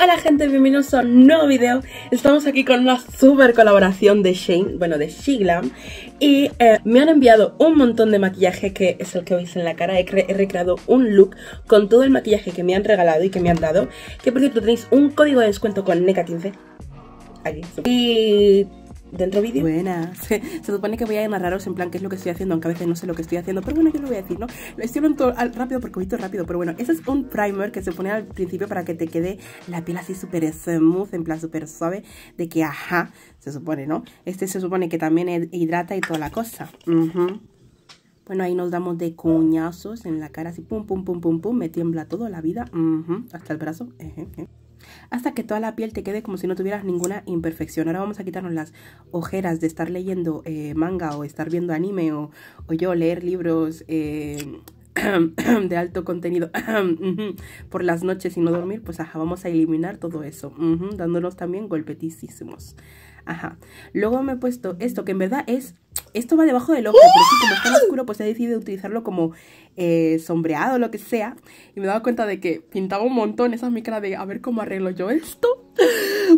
Hola gente, bienvenidos a un nuevo video. Estamos aquí con una super colaboración de Shane, bueno de Shiglam Y eh, me han enviado un montón de maquillaje que es el que veis en la cara. He, he, recreado un look con todo el maquillaje que me han regalado y que me han dado Que por cierto tenéis un código de descuento con NECA15 Aquí Y dentro vídeo. Buenas. Se, supone que voy a narraros en plan qué es lo que estoy haciendo, aunque a veces no sé lo que estoy haciendo, pero bueno, yo lo voy a decir, ¿no? Lo estoy hablando rápido porque visto rápido, pero bueno, ese es un primer que se pone al principio para que te quede la piel así súper smooth, en plan súper suave, de que ajá, se supone, ¿no? Este se supone que también hidrata y toda la cosa. Bueno, ahí nos damos de cuñazos en la cara, así pum, pum, pum, pum, pum, me tiembla todo la vida, hasta el brazo hasta que toda la piel te quede como si no tuvieras ninguna imperfección. Ahora vamos a quitarnos las ojeras de estar leyendo eh, manga o estar viendo anime o, yo leer libros eh, de alto contenido por las noches y no dormir, pues vamos a eliminar todo eso, dándonos también golpetísimos. Ajá. Luego me he puesto esto, que en verdad es... Esto va debajo del ojo, pero sí, como está oscuro, pues he decidido utilizarlo como eh, sombreado o lo que sea. Y me he dado cuenta de que pintaba un montón. Esa es mi cara de a ver cómo arreglo yo esto.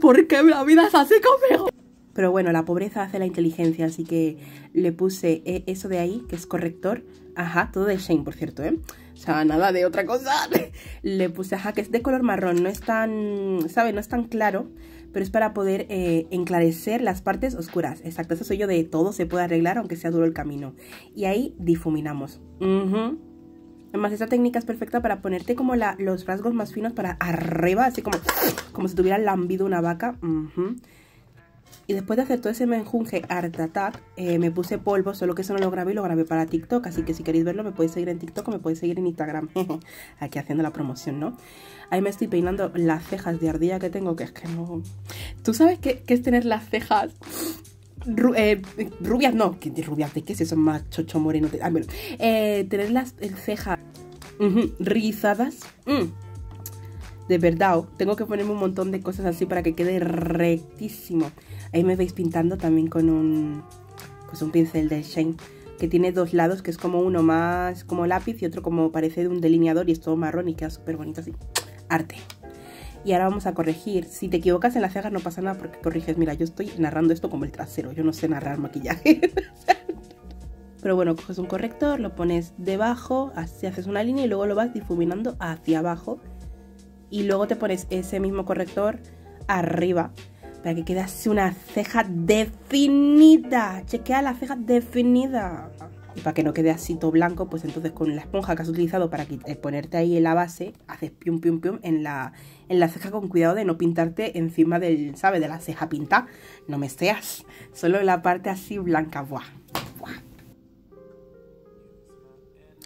Porque la vida es así conmigo. Pero bueno, la pobreza hace la inteligencia, así que le puse eh, eso de ahí, que es corrector. Ajá, todo de Shane, por cierto, ¿eh? O sea, nada de otra cosa. le puse, ajá, que es de color marrón, no es tan, ¿sabe? No es tan claro pero es para poder eh, enclarecer las partes oscuras. Exacto, eso soy yo de todo se puede arreglar aunque sea duro el camino. Y ahí difuminamos. Además, esta técnica es perfecta para ponerte como la, los rasgos más finos para arriba, así como, como si tuviera lambido una vaca. Y después de hacer todo ese menjunje Art Attack, eh, me puse polvo, solo que eso no lo grabé y lo grabé para TikTok. Así que si queréis verlo, me podéis seguir en TikTok o me podéis seguir en Instagram. Aquí haciendo la promoción, ¿no? Ahí me estoy peinando las cejas de ardilla que tengo, que es que no... ¿Tú sabes qué, es tener las cejas eh, rubias, no, ¿qué, rubias de qué si son más chocho moreno. Ah, bueno, eh, tener las cejas rizadas. Mm. De verdad, tengo que ponerme un montón de cosas así para que quede rectísimo. Ahí me veis pintando también con un, pues un pincel de Shane que tiene dos lados, que es como uno más como lápiz y otro como parece de un delineador y es todo marrón y queda súper bonito así. Arte. Y ahora vamos a corregir. Si te equivocas en las cejas no pasa nada porque corriges. Mira, yo estoy narrando esto como el trasero. Yo no sé narrar maquillaje. Pero bueno, coges un corrector, lo pones debajo, así haces una línea y luego lo vas difuminando hacia abajo. Y luego te pones ese mismo corrector arriba para que quede así una ceja definida. Chequea la ceja definida. Y para que no quede así todo blanco, pues entonces con la esponja que has utilizado para eh, ponerte ahí en la base, haces pium pium pium en la, en la ceja con cuidado de no pintarte encima del, ¿sabes? De la ceja pinta. No me seas. Solo la parte así blanca. Buah.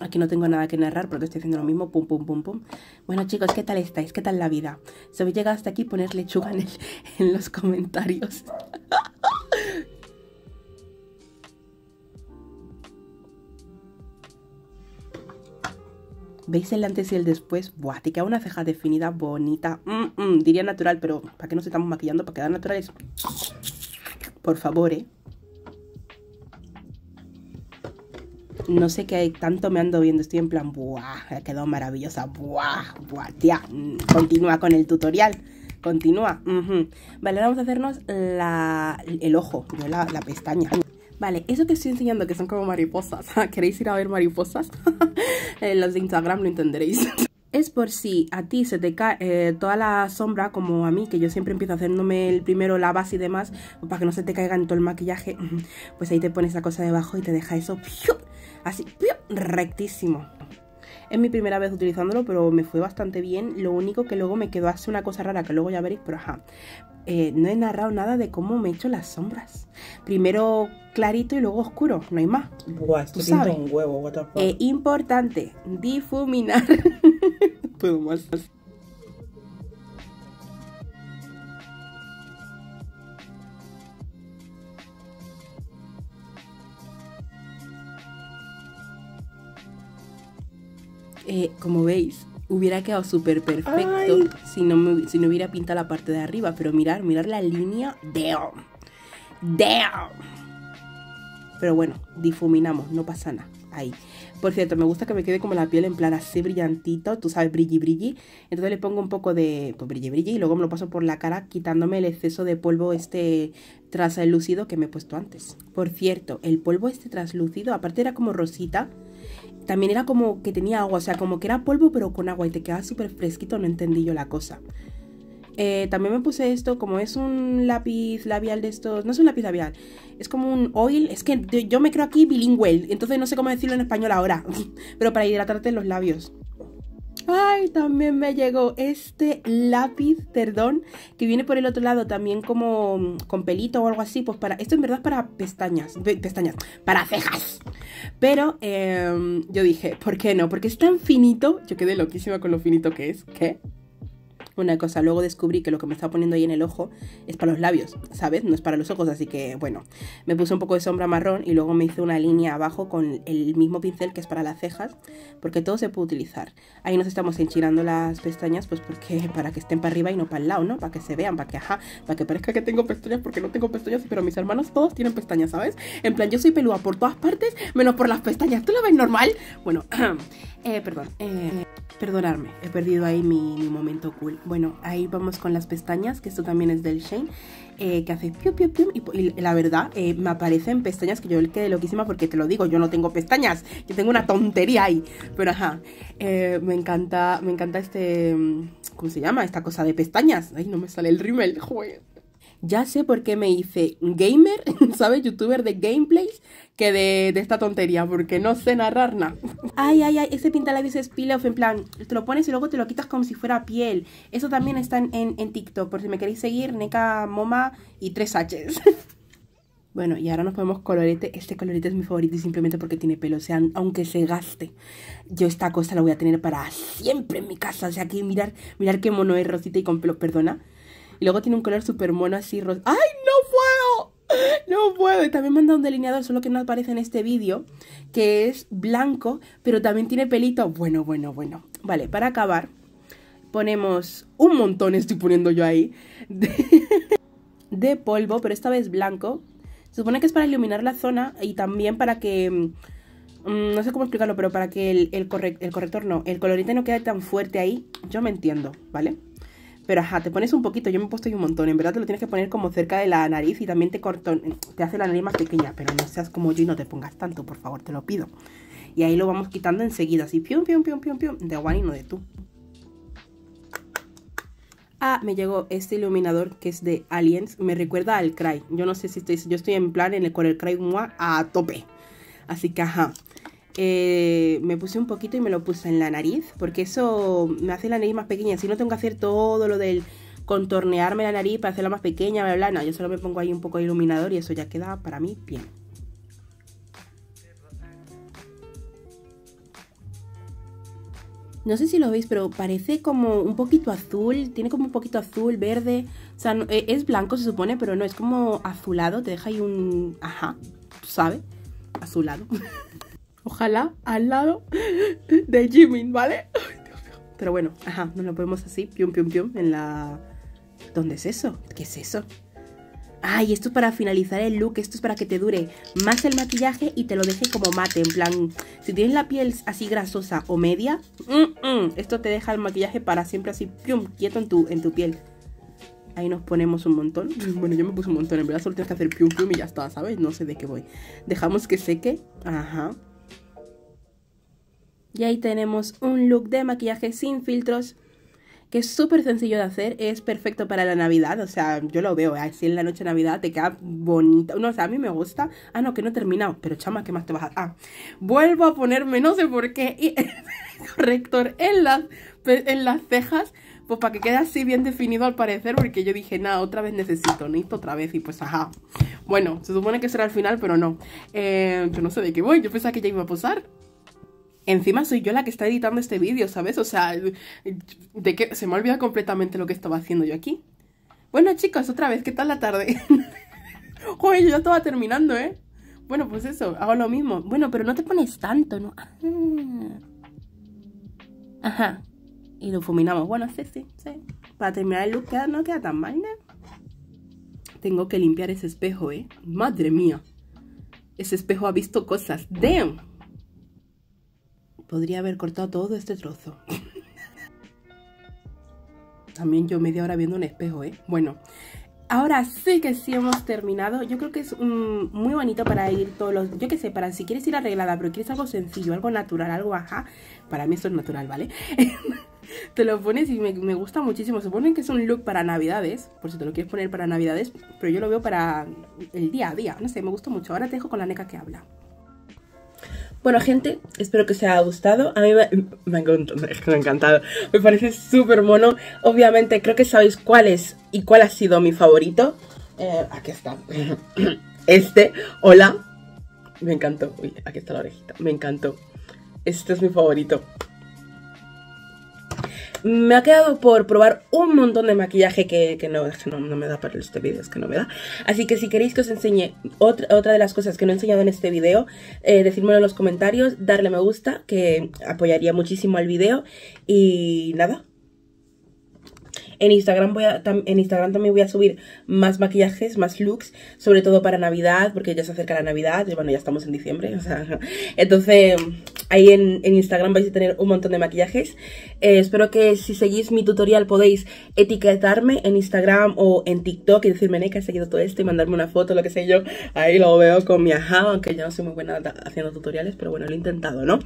Aquí no tengo nada que narrar porque estoy haciendo lo mismo, pum, pum, pum, pum. Bueno chicos, ¿qué tal estáis? ¿Qué tal la vida? Si habéis llegado hasta aquí, poner lechuga en, los comentarios. ¿Veis el antes y el después? Buah, te queda una ceja definida, bonita. Mm, mm, diría natural, pero ¿para qué nos estamos maquillando? Para quedar naturales. Por favor, ¿eh? No sé qué tanto me ando viendo, estoy en plan, buah, ha quedado maravillosa, buah, buah, tía, mm, continúa con el tutorial, continúa. Vale, ahora vamos a hacernos la, el ojo, la, la pestaña. Vale, eso que estoy enseñando que son como mariposas, ¿queréis ir a ver mariposas? los de Instagram lo entenderéis. es por si a ti se te cae eh, toda la sombra, como a mí, que yo siempre empiezo haciéndome el primero la base y demás, para que no se te caiga en todo el maquillaje, pues ahí te pones la cosa debajo y te deja eso así, rectísimo. Es mi primera vez utilizándolo, pero me fue bastante bien. Lo único que luego me quedó así una cosa rara que luego ya veréis, pero ajá. Eh, no he narrado nada de cómo me he hecho las sombras. Primero clarito y luego oscuro, no hay más. Buah, esto un huevo, what the fuck? Eh, importante, difuminar. Puedo más. Eh, como veis, hubiera quedado súper perfecto si no, si no hubiera pintado la parte de arriba. Pero mirar, mirar la línea. Damn. Damn. Pero bueno, difuminamos, no pasa nada. ahí. Por cierto, me gusta que me quede como la piel en plan así brillantito, tú sabes, brilli brilli. Entonces le pongo un poco de pues, brilli brilli y luego me lo paso por la cara quitándome el exceso de polvo este traslúcido que me he puesto antes. Por cierto, el polvo este traslúcido, aparte era como rosita, también era como que tenía agua, o sea, como que era polvo pero con agua y te quedaba súper fresquito, no entendí yo la cosa. Eh, también me puse esto, como es un lápiz labial de estos, no es un lápiz labial, es como un oil, es que yo me creo aquí bilingüe, entonces no sé cómo decirlo en español ahora, pero para hidratarte los labios. Ay, también me llegó este lápiz, perdón, que viene por el otro lado también como con pelito o algo así. Pues para, esto en verdad es para pestañas, pestañas, para cejas. Pero em, yo dije, ¿por qué no? Porque es tan finito, yo quedé loquísima con lo finito que es, ¿qué? Una cosa. Luego descubrí que lo que me estaba poniendo ahí en el ojo es para los labios, ¿sabes? No es para los ojos, así que bueno, me puse un poco de sombra marrón y luego me hice una línea abajo con el mismo pincel que es para las cejas, porque todo se puede utilizar. Ahí nos estamos enchilando las pestañas, pues porque para que estén para arriba y no para el lado, ¿no? Para que se vean, para que, ajá, para que parezca que tengo pestañas porque no tengo pestañas, pero mis hermanos todos tienen pestañas, ¿sabes? En plan, yo soy pelúa por todas partes, menos por las pestañas. ¿Tú lo ves normal? Bueno, eh, perdón, eh, perdonarme, he perdido ahí mi, momento cool. Bueno, ahí vamos con las pestañas, que esto también es del Shane, eh, que hace piu, piu, piu, y, la verdad, eh, me aparecen pestañas que yo quedé loquísima porque te lo digo, yo no tengo pestañas, yo tengo una tontería ahí, pero ajá, eh, me encanta, me encanta este, ¿cómo se llama? Esta cosa de pestañas, ay, no me sale el rímel, joder. Ya sé por qué me hice gamer, ¿sabes? Youtuber de gameplays que de, esta tontería, porque no sé narrar nada. Ay, ay, ay, ese pintalabios es peel off, en plan, te lo pones y luego te lo quitas como si fuera piel. Eso también está en, en, TikTok, por si me queréis seguir, Neka Moma y 3 H's. Bueno, y ahora nos ponemos colorete. Este colorete es mi favorito y simplemente porque tiene pelo. O sea, aunque se gaste, yo esta cosa la voy a tener para siempre en mi casa. O sea, aquí mirar, mirar qué mono es rosita y con pelo, perdona. Y luego tiene un color súper mono así rosa. ¡Ay, no puedo! No puedo. Y también dado un delineador, solo que no aparece en este vídeo, que es blanco, pero también tiene pelito. Bueno, bueno, bueno. Vale, para acabar, ponemos un montón, estoy poniendo yo ahí, de, polvo, pero esta vez blanco. Se supone que es para iluminar la zona y también para que... Mm, no sé cómo explicarlo, pero para que el, el corrector no, el colorite no quede tan fuerte ahí, yo me entiendo, ¿vale? Pero ajá, te pones un poquito, yo me he puesto ahí un montón. En verdad te lo tienes que poner como cerca de la nariz y también te corto, te hace la nariz más pequeña. Pero no seas como yo y no te pongas tanto, por favor, te lo pido. Y ahí lo vamos quitando enseguida, así, pium, pium, pium, pium, pium, de y no de tú. Ah, me llegó este iluminador que es de Aliens. Me recuerda al Cry. Yo no sé si estoy, yo estoy en plan en el, con el Cry a tope. Así que ajá. Eh, me puse un poquito y me lo puse en la nariz, porque eso me hace la nariz más pequeña. Si no tengo que hacer todo lo del contornearme la nariz para hacerla más pequeña, bla, bla, no, yo solo me pongo ahí un poco de iluminador y eso ya queda para mí bien. No sé si lo veis, pero parece como un poquito azul, tiene como un poquito azul, verde. O sea, eh, es blanco se supone, pero no, es como azulado, te deja ahí un... Ajá, ¿sabes? Azulado. Ojalá al lado de Jimin, ¿vale? Pero bueno, ajá, nos lo ponemos así, pium, pium, pium, en la... ¿Dónde es eso? ¿Qué es eso? Ay, esto es para finalizar el look, esto es para que te dure más el maquillaje y te lo deje como mate, en plan, si tienes la piel así grasosa o media, mm, mm, esto te deja el maquillaje para siempre así, pium, quieto en tu, en tu piel. Ahí nos ponemos un montón. Bueno, yo me puse un montón, en verdad solo tienes que hacer pium, pium y ya está, ¿sabes? No sé de qué voy. Dejamos que seque, ajá. Y ahí tenemos un look de maquillaje sin filtros que es súper sencillo de hacer, es perfecto para la Navidad, o sea, yo lo veo, así en la noche de Navidad te queda bonito, no, o sea, a mí me gusta, ah, no, que no he terminado, pero chama, ¿qué más te vas a...? Ah, vuelvo a ponerme, no sé por qué, y corrector en las, en las cejas, pues para que quede así bien definido al parecer, porque yo dije, nada, otra vez necesito, necesito otra vez, y pues ajá. Bueno, se supone que será el final, pero no. Eh, yo no sé de qué voy, yo pensaba que ya iba a posar. Encima soy yo la que está editando este vídeo, ¿sabes? O sea, de que se me ha olvidado completamente lo que estaba haciendo yo aquí. Bueno, chicos, otra vez, ¿qué tal la tarde? Joder, yo ya estaba terminando, ¿eh? Bueno, pues eso, hago lo mismo. Bueno, pero no te pones tanto, ¿no? Ah. Ajá. Y lo fuminamos. Bueno, sí, sí, sí. Para terminar el look no queda tan mal, ¿no? Tengo que limpiar ese espejo, ¿eh? Madre mía. Ese espejo ha visto cosas. ¡Damn! Podría haber cortado todo este trozo. También yo media hora viendo un espejo, ¿eh? Bueno, ahora sí que sí hemos terminado. Yo creo que es mm, muy bonito para ir todos los... Yo qué sé, para si quieres ir arreglada, pero quieres algo sencillo, algo natural, algo ajá. Para mí esto es natural, ¿vale? te lo pones y me, gusta muchísimo. Suponen que es un look para navidades, por si te lo quieres poner para navidades, pero yo lo veo para el día a día. No sé, me gusta mucho. Ahora te dejo con la neca que habla. Bueno, gente, espero que os haya gustado. A mí me, ha encantado. Me parece súper mono. Obviamente, creo que sabéis cuál es y cuál ha sido mi favorito. Eh, aquí está. Este, hola. Me encantó. Uy, aquí está la orejita. Me encantó. Este es mi favorito. Me ha quedado por probar un montón de maquillaje que, que, no, no, no, me da para este vídeo, es que no me da. Así que si queréis que os enseñe otra, otra de las cosas que no he enseñado en este vídeo, eh, decírmelo en los comentarios, darle me gusta, que apoyaría muchísimo al vídeo. Y nada, en Instagram, voy en Instagram también voy a subir más maquillajes, más looks, sobre todo para Navidad, porque ya se acerca la Navidad, y bueno, ya estamos en diciembre, entonces ahí en, Instagram vais a tener un montón de maquillajes. Eh, espero que si seguís mi tutorial podéis etiquetarme en Instagram o en TikTok y decirme que he seguido todo esto y mandarme una foto, lo que sé yo, ahí lo veo con mi ajá, aunque yo no soy muy buena haciendo tutoriales, pero bueno, lo he intentado, ¿no?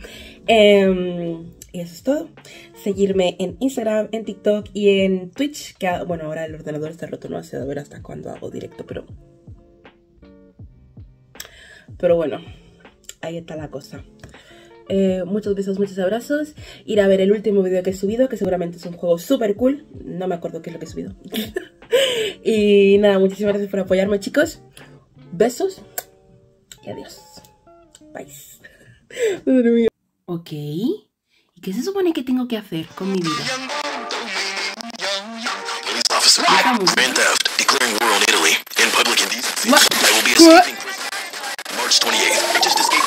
Eh, y eso es todo. Seguirme en Instagram, en TikTok y en Twitch. Que bueno, ahora el ordenador está roto, no sé a ver hasta cuándo hago directo, pero. Pero bueno, ahí está la cosa eh, muchos besos, muchos abrazos. Ir a ver el último video que he subido, que seguramente es un juego súper cool. No me acuerdo qué es lo que he subido. y nada, muchísimas gracias por apoyarme, chicos. Besos y adiós. Bye. ok. ¿Y qué se supone que tengo que hacer con mi vida? Declaring war on Italy. In public indecency, I will be. March 28th, just escaped.